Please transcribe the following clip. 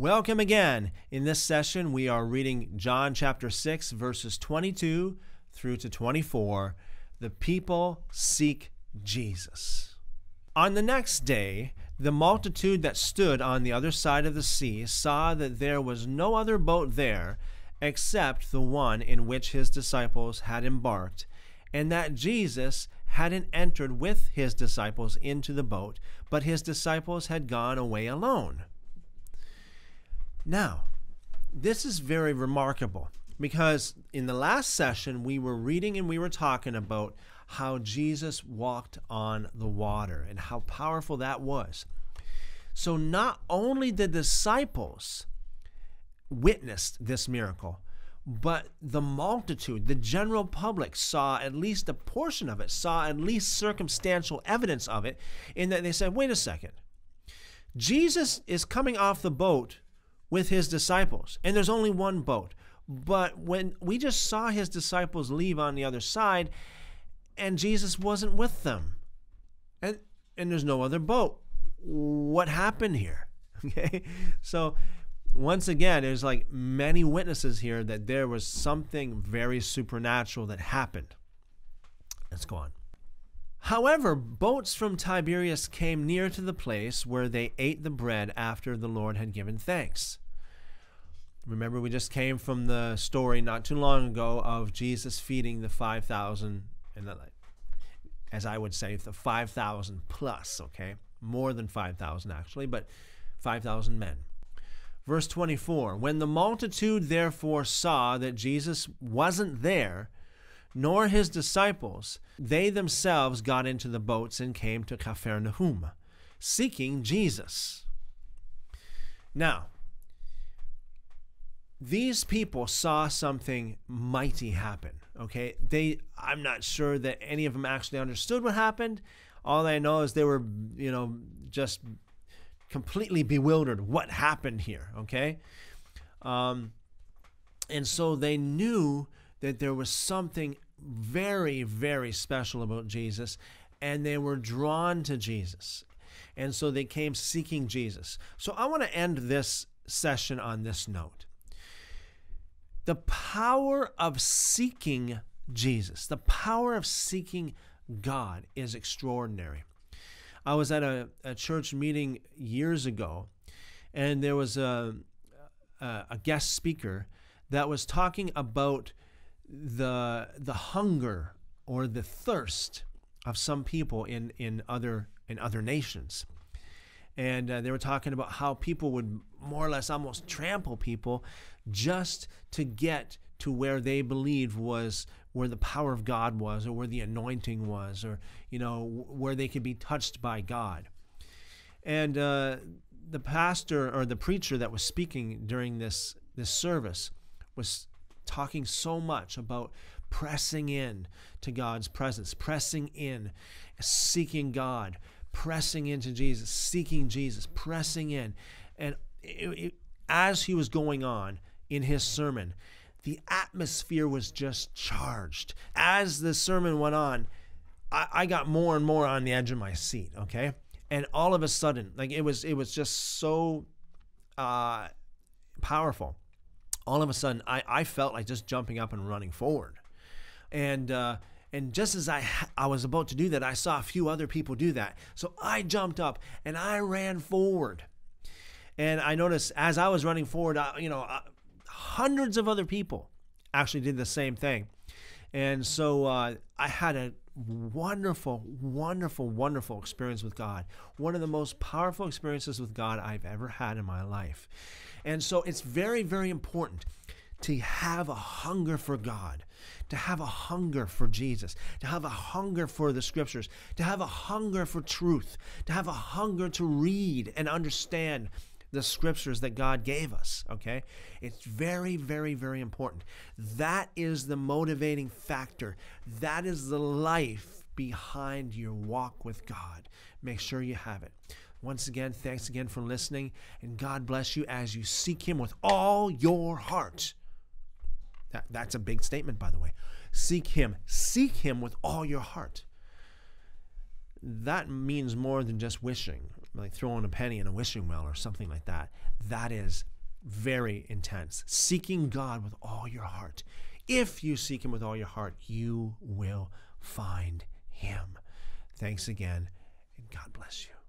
Welcome again. In this session, we are reading John chapter 6, verses 22 through to 24. The people seek Jesus. On the next day, the multitude that stood on the other side of the sea saw that there was no other boat there except the one in which his disciples had embarked, and that Jesus hadn't entered with his disciples into the boat, but his disciples had gone away alone. Now, this is very remarkable because in the last session we were reading and we were talking about how Jesus walked on the water and how powerful that was. So, not only the disciples witnessed this miracle, but the multitude, the general public, saw at least a portion of it, saw at least circumstantial evidence of it, in that they said, wait a second. Jesus is coming off the boat with his disciples. And there's only one boat. But when we just saw his disciples leave on the other side, and Jesus wasn't with them, and, and there's no other boat. What happened here? Okay. So, once again, there's like many witnesses here that there was something very supernatural that happened. Let's go on. However, boats from Tiberias came near to the place where they ate the bread after the Lord had given thanks. Remember, we just came from the story not too long ago of Jesus feeding the 5,000, and as I would say, the 5,000 plus, okay? More than 5,000 actually, but 5,000 men. Verse 24 When the multitude therefore saw that Jesus wasn't there, nor his disciples. They themselves got into the boats and came to Capernaum, seeking Jesus. Now, these people saw something mighty happen. Okay, they I'm not sure that any of them actually understood what happened. All I know is they were, you know, just completely bewildered. What happened here? Okay, um, and so they knew that there was something very, very special about Jesus, and they were drawn to Jesus. And so they came seeking Jesus. So I want to end this session on this note. The power of seeking Jesus, the power of seeking God is extraordinary. I was at a, a church meeting years ago, and there was a, a, a guest speaker that was talking about the the hunger or the thirst of some people in in other in other nations and uh, they were talking about how people would more or less almost trample people just to get to where they believed was where the power of God was or where the anointing was or you know where they could be touched by God. And uh, the pastor or the preacher that was speaking during this this service was talking so much about pressing in to God's presence, pressing in, seeking God, pressing into Jesus, seeking Jesus, pressing in. And it, it, as he was going on in his sermon, the atmosphere was just charged. As the sermon went on, I, I got more and more on the edge of my seat, okay? And all of a sudden, like it was it was just so uh, powerful all of a sudden I, I felt like just jumping up and running forward. And uh, and just as I I was about to do that, I saw a few other people do that. So I jumped up and I ran forward. And I noticed as I was running forward, uh, you know, uh, hundreds of other people actually did the same thing. And so uh, I had a wonderful, wonderful, wonderful experience with God. One of the most powerful experiences with God I've ever had in my life. And so it's very, very important to have a hunger for God, to have a hunger for Jesus, to have a hunger for the scriptures, to have a hunger for truth, to have a hunger to read and understand the scriptures that God gave us. Okay? It's very, very, very important. That is the motivating factor. That is the life behind your walk with God. Make sure you have it. Once again, thanks again for listening, and God bless you as you seek Him with all your heart. That, that's a big statement, by the way. Seek Him. Seek Him with all your heart. That means more than just wishing, like throwing a penny in a wishing well or something like that. That is very intense. Seeking God with all your heart. If you seek Him with all your heart, you will find Him. Thanks again, and God bless you.